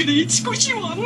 けで一腰は